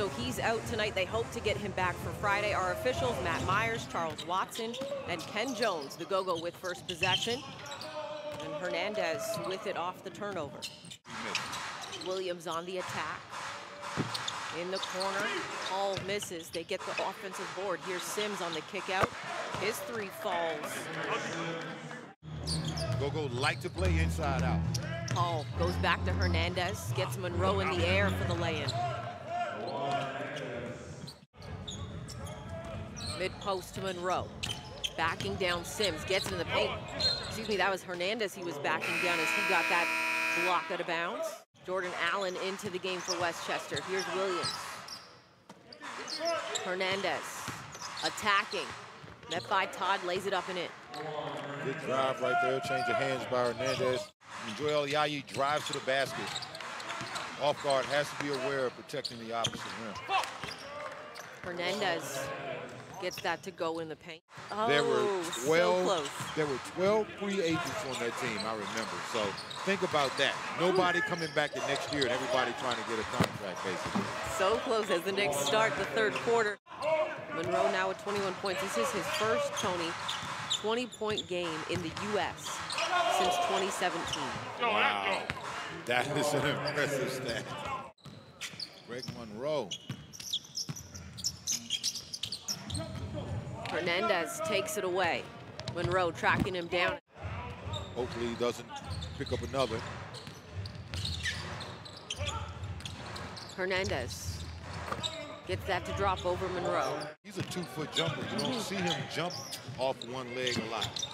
So he's out tonight. They hope to get him back for Friday. Our officials, Matt Myers, Charles Watson, and Ken Jones, the go-go with first possession. And Hernandez with it off the turnover. Williams on the attack. In the corner, Hall misses. They get the offensive board. Here's Sims on the kick out. His three falls. Go-Go like to play inside out. Paul goes back to Hernandez, gets Monroe in the air for the lay-in. Mid-post to Monroe. Backing down Sims, gets in the paint. Excuse me, that was Hernandez he was backing down as he got that block out of bounds. Jordan Allen into the game for Westchester. Here's Williams. Hernandez attacking. Met by Todd, lays it up and in. Good drive right there, change of hands by Hernandez. And Joel Ayayi drives to the basket. Off guard has to be aware of protecting the opposite rim. Hernandez gets that to go in the paint. Oh, there were 12 so close. there were 12 free agents on that team, I remember. So think about that. Nobody coming back the next year and everybody trying to get a contract basically. So close as the Knicks start the third quarter. Monroe now with 21 points. This is his first, Tony, 20-point game in the U.S. since 2017. Wow. That is an impressive stat. Greg Monroe. Hernandez takes it away. Monroe tracking him down. Hopefully he doesn't pick up another. Hernandez gets that to drop over Monroe. He's a two-foot jumper. You don't see him jump off one leg a lot.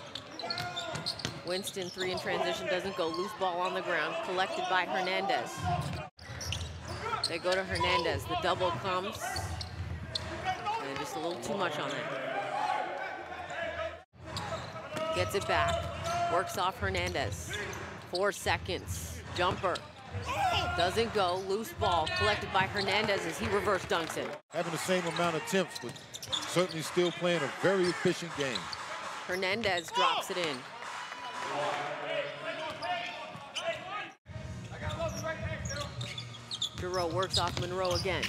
Winston, three in transition, doesn't go. Loose ball on the ground, collected by Hernandez. They go to Hernandez. The double comes. And just a little too much on that. Gets it back. Works off Hernandez. Four seconds. Jumper. Doesn't go. Loose ball collected by Hernandez as he reverse dunks it. Having the same amount of attempts, but certainly still playing a very efficient game. Hernandez drops it in. Giroux works off Monroe again.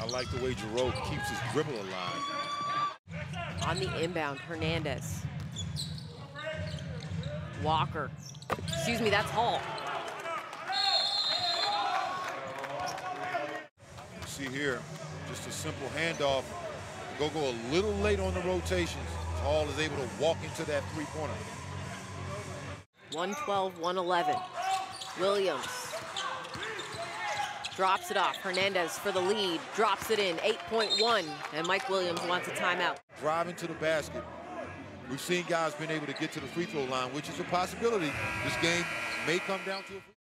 I like the way Giroux keeps his dribble alive. On the inbound, Hernandez. Walker. Excuse me, that's Hall. See here, just a simple handoff. Go go a little late on the rotations. Hall is able to walk into that three-pointer. 112, 111. Williams drops it off. Hernandez for the lead, drops it in, 8.1, and Mike Williams wants a timeout. Driving to the basket. We've seen guys been able to get to the free throw line, which is a possibility. This game may come down to a